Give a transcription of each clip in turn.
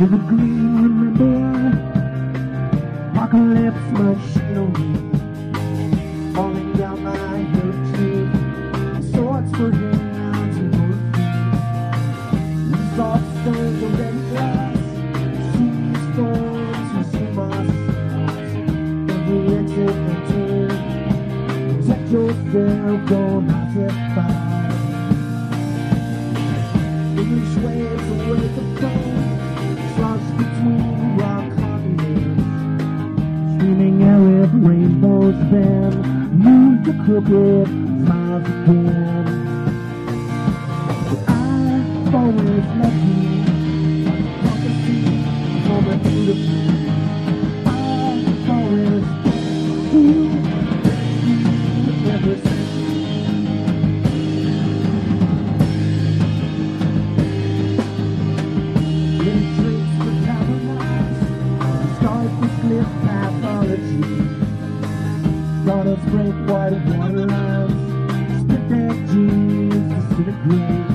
To the green, remember Apocalypse machinery Falling down my hill tree. Swords for hands and for feet We stones of red glass Seas, storms, sea moss Every exit and turn Protect yourself, don't set fire English waves then Move the crooked miles again. I've always loved you. Prophecy from a beautiful I've always you. Us break white water lines, spit their genes, disintegrate.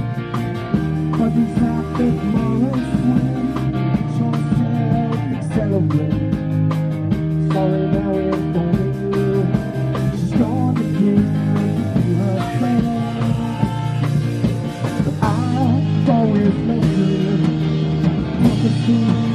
But these topic moral swim, yourself accelerate. Sorry now phoning you. She's gone again, you her friend. I've always loved you.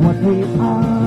what we are.